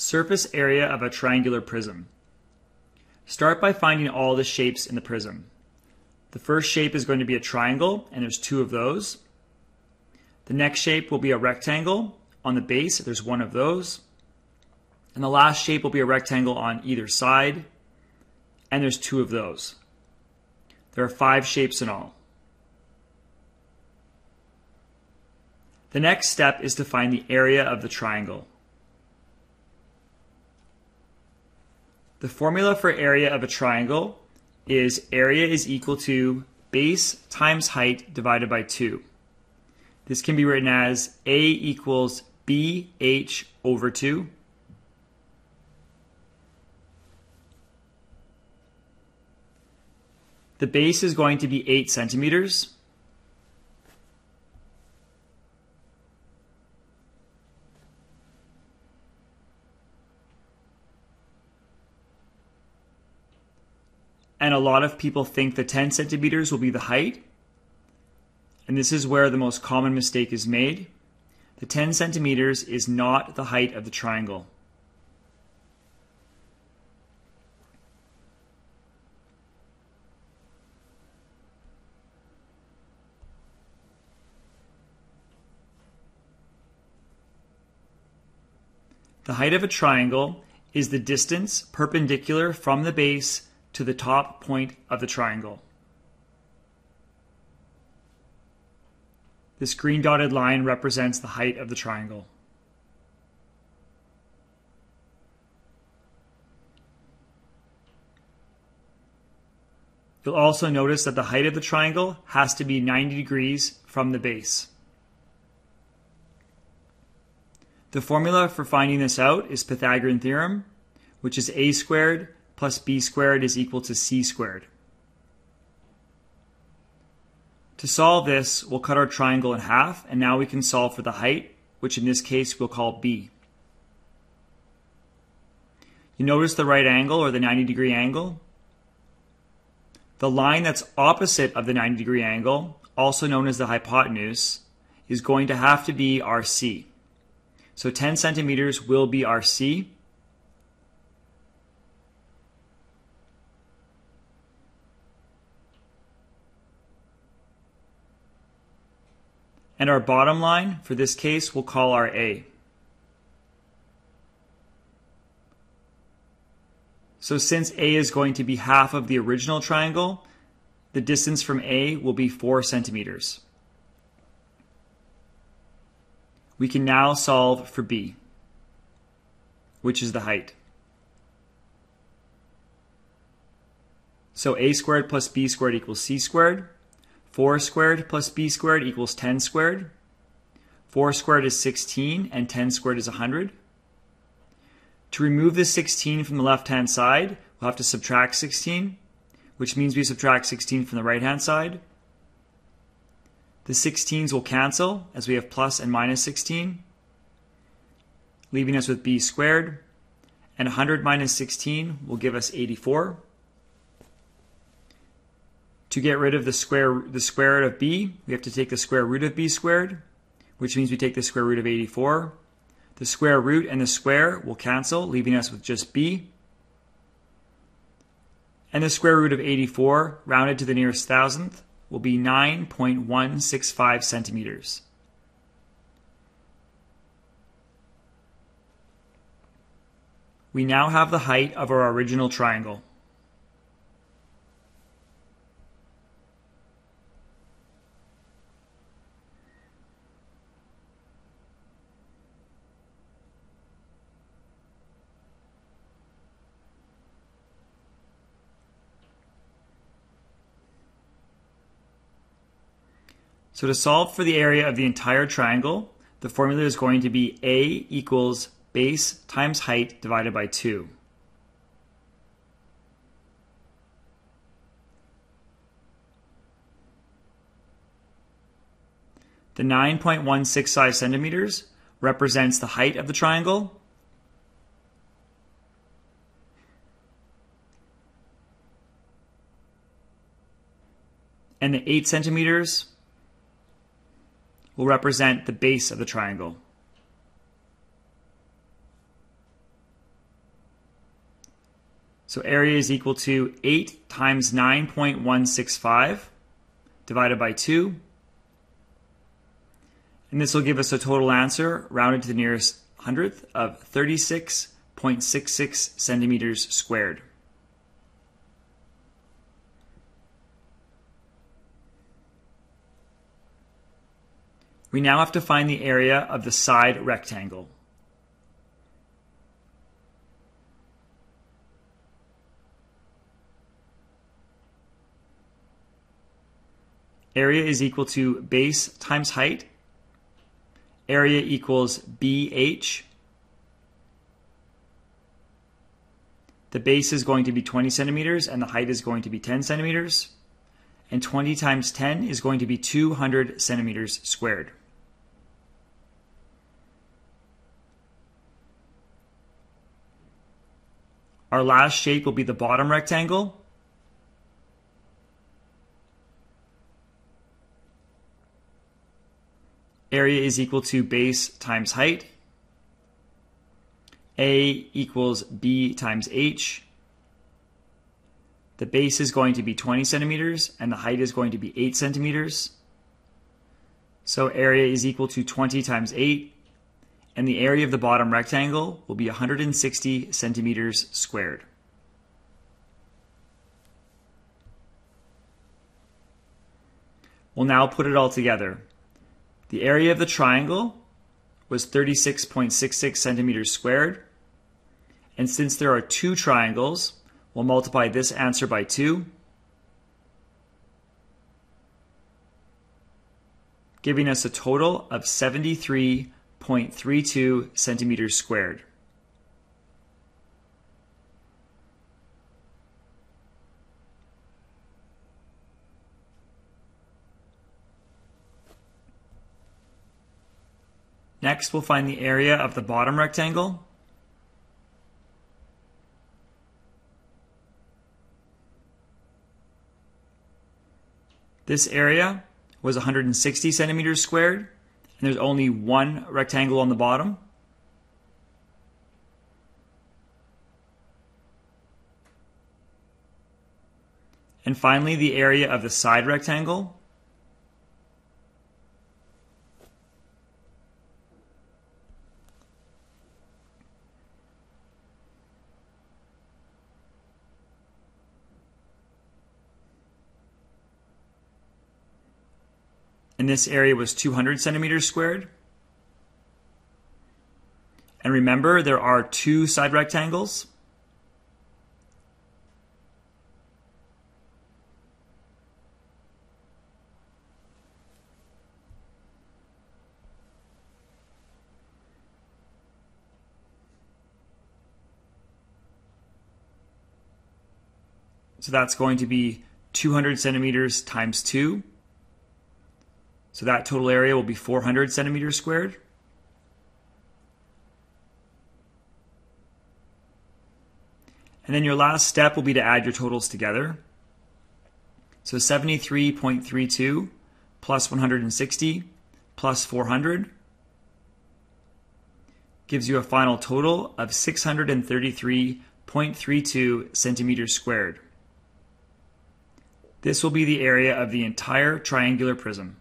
Surface area of a triangular prism. Start by finding all the shapes in the prism. The first shape is going to be a triangle, and there's two of those. The next shape will be a rectangle. On the base, there's one of those. And the last shape will be a rectangle on either side, and there's two of those. There are five shapes in all. The next step is to find the area of the triangle. The formula for area of a triangle is area is equal to base times height divided by 2. This can be written as A equals BH over 2. The base is going to be 8 centimeters. And a lot of people think the 10 centimeters will be the height. And this is where the most common mistake is made. The 10 centimeters is not the height of the triangle. The height of a triangle is the distance perpendicular from the base to the top point of the triangle. This green dotted line represents the height of the triangle. You'll also notice that the height of the triangle has to be 90 degrees from the base. The formula for finding this out is Pythagorean theorem, which is a squared plus b squared is equal to c squared. To solve this, we'll cut our triangle in half, and now we can solve for the height, which in this case we'll call b. You notice the right angle or the 90 degree angle? The line that's opposite of the 90 degree angle, also known as the hypotenuse, is going to have to be our c. So 10 centimeters will be our And our bottom line, for this case, we'll call our A. So since A is going to be half of the original triangle, the distance from A will be 4 centimeters. We can now solve for B, which is the height. So A squared plus B squared equals C squared. 4 squared plus b squared equals 10 squared. 4 squared is 16 and 10 squared is 100. To remove the 16 from the left-hand side, we'll have to subtract 16, which means we subtract 16 from the right-hand side. The 16s will cancel as we have plus and minus 16, leaving us with b squared. And 100 minus 16 will give us 84. To get rid of the square the square root of b, we have to take the square root of b squared, which means we take the square root of 84. The square root and the square will cancel, leaving us with just b. And the square root of 84, rounded to the nearest thousandth, will be 9.165 centimeters. We now have the height of our original triangle. So to solve for the area of the entire triangle, the formula is going to be A equals base times height divided by 2. The 9.165 centimeters represents the height of the triangle. And the 8 centimeters will represent the base of the triangle. So area is equal to 8 times 9.165 divided by 2. And this will give us a total answer, rounded to the nearest hundredth, of 36.66 centimeters squared. We now have to find the area of the side rectangle. Area is equal to base times height. Area equals BH. The base is going to be 20 centimeters and the height is going to be 10 centimeters. And 20 times 10 is going to be 200 centimeters squared. Our last shape will be the bottom rectangle. Area is equal to base times height. A equals B times H. The base is going to be 20 centimeters and the height is going to be 8 centimeters. So area is equal to 20 times 8 and the area of the bottom rectangle will be 160 centimeters squared. We'll now put it all together. The area of the triangle was 36.66 centimeters squared. And since there are two triangles, we'll multiply this answer by 2, giving us a total of 73.32 centimeters squared. Next, we'll find the area of the bottom rectangle. This area was 160 centimeters squared, and there's only one rectangle on the bottom. And finally, the area of the side rectangle and this area was 200 centimeters squared. And remember, there are two side rectangles. So that's going to be 200 centimeters times 2. So that total area will be 400 centimeters squared. And then your last step will be to add your totals together. So 73.32 plus 160 plus 400 gives you a final total of 633.32 centimeters squared. This will be the area of the entire triangular prism.